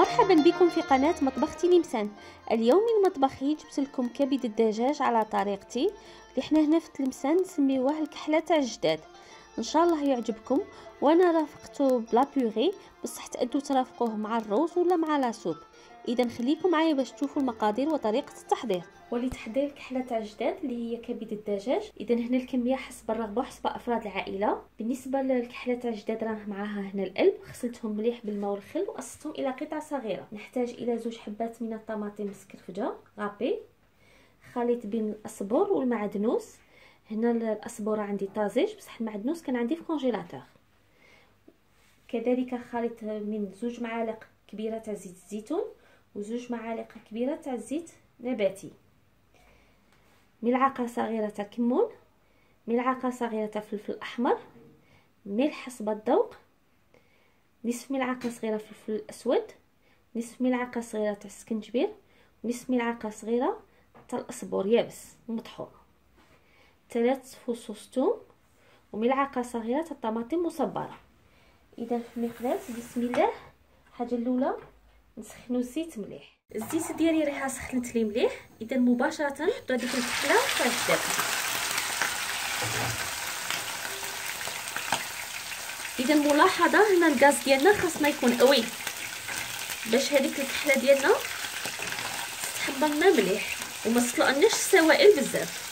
مرحبا بكم في قناة مطبختي لمسان اليوم من مطبخي جبت لكم كبد الدجاج على طريقتي. اللي حنا هنا في تلمسان نسميوه الكحلة تاع الجداد. إن شاء الله يعجبكم. وأنا رافقته بلا بيغي بصح تأدوا ترافقوه مع الروز ولا مع لا سوب. اذا خليكم معايا باش تشوفوا المقادير وطريقة التحضير. ولتحضير الكحله تاع الجداد اللي هي كبد الدجاج. اذا هنا الكمية حسب الرغبة وحسب أفراد العائلة. بالنسبة للكحله تاع الجداد راه معاها هنا القلب غسلتهم مليح بالماء والخل وقصتهم إلى قطع صغيرة. نحتاج إلى زوج حبات من الطماطم مسكرفجة غابي خليط بين الاصبر والمعدنوس. هنا الاصبر عندي طازج بصح المعدنوس كان عندي في كونجيلاتور كذلك خليط من زوج معالق كبيرة تاع زيت الزيتون. وزوج معالق كبيرة تاع زيت نباتي. ملعقة صغيرة تاع كمون ملعقة صغيرة تاع فلفل أحمر ملح حسب الذوق نصف ملعقة صغيرة فلفل أسود نصف ملعقة صغيرة تاع السكنجبير ونصف ملعقة صغيرة تاع الاصبر يابس مطحون. ثلاث فصوص ثوم وملعقة صغيرة تاع الطماطم مصبرة. إذا في المقلاة بسم الله. الحاجة الأولى نسخنو الزيت مليح. الزيت ديالي ريحه سخنت لي مليح. إذا مباشرة نحطو هذيك الكحله الزيت إذا ملاحظة هنا الغاز ديالنا خاصنا يكون قوي باش هذيك الكحلة ديالنا تحمرنا مليح. وما تطلعناش السوائل بزاف.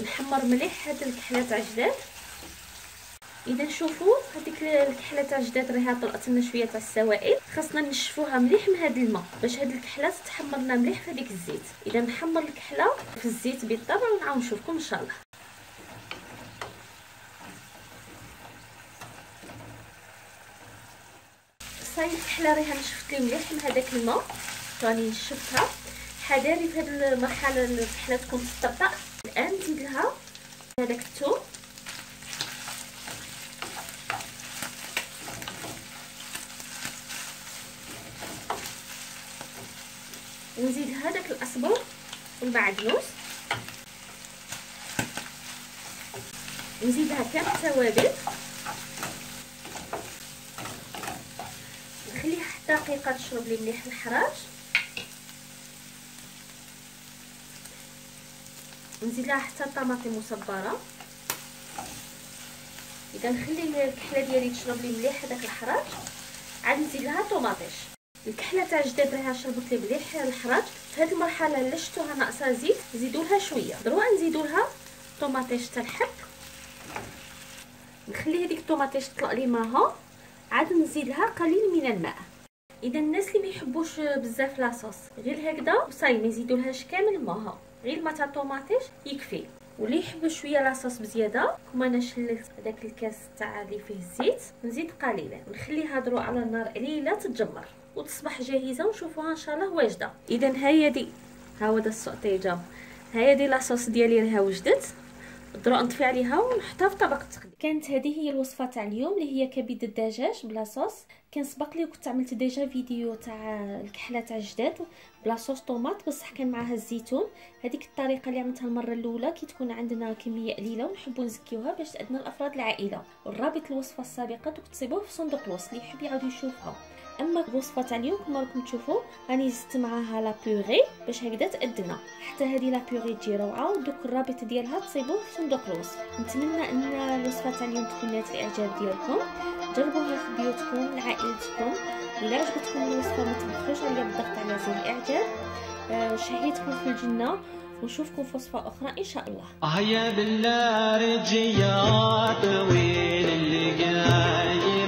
نحمر مليح هاد الكحلة تاع جداد إذا شوفوا هذيك الكحلة تاع جداد راها طلعت لنا شوية تاع السوائل. خاصنا نشفوها مليح من هذا الماء. باش هذه الكحلة تحمرنا مليح في هذيك الزيت. إذا نحمر الكحلة في الزيت بالطبع ونعاود نشوفكم إن شاء الله. صاي الكحلة راها نشفت لي مليح من هذاك الماء. راني نشفتها. حذاري في هذه المرحلة الكحلة تكون تطبق. الآن نزيد لها هذاك الثوم. ونزيد هذاك الاصبر والمعدنوس نزيدها كامل التوابل نخليها حتى دقيقة تشرب لي مليح الحراج. نزيد لها حتى الطماطم مصبرة. إذا نخلي الكحله ديالي تشرب لي مليح هذاك الحراج عاد نزيد لها طوماطيش. الكحله تاع جداد راها شربت لي مليح الحراج. في هذه المرحلة اللي شفتوها ناقصة زيت نزيدوا لها شوية. دروك نزيدوا لها طوماطيش تاع الحب نخلي هذيك الطوماطيش تطلع لي ماها. عاد نزيد لها قليل من الماء. إذا الناس اللي ما يحبوش بزاف لاصوص غير هكذا وصاي ما يزيدولهاش كامل ماها. غير الماء تاع الطوماطيش يكفي. واللي يحب شوية لاصوص بزيادة. كما أنا شللت هذاك الكاس تاع اللي فيه الزيت نزيد قليلا. نخليها دروك على النار قليلة تتجمر. وتصبح جاهزة ونشوفوها إن شاء الله واجدة. اذا هي دي ها هو دا السوطي جا هي دي la sauce ديالي راها وجدت. نضرو نطفي عليها ونحطها في طبق التقديم كانت هذه هي الوصفة تاع اليوم اللي هي كبد الدجاج ب la sauce. كان سبق لي وكنت عملت déjà vidéo تاع الكبدة تاع الجداد ب la sauce tomate بصح كان معاها الزيتون. هذيك الطريقة اللي عملتها المرة الأولى كي تكون عندنا كمية قليلة ونحبوا نزكيوها باش تادنا لافراد العائلة. والرابط الوصفة السابقة تكتبوه في صندوق الوصف اللي يحب يعاود يشوفها. أما الوصفة تاع اليوم كما راكم تشوفوا راني زدت معاها لا بيغي باش هكذا تأدنا. حتى هذه لا بيغي تجي روعة ودوك الرابط ديالها تصيبوه في صندوق الوصف. نتمنى أن الوصفة تاع اليوم تكون نالت الإعجاب ديالكم. جربوها في بيوتكم عائلتكم اللي عجبتكم الوصفة ما تبخلوش عليا بالضغط على زر الإعجاب. آه شهيتكم في الجنة. ونشوفكم في وصفة أخرى إن شاء الله. هيا بالله رجيا طويل اللي جاي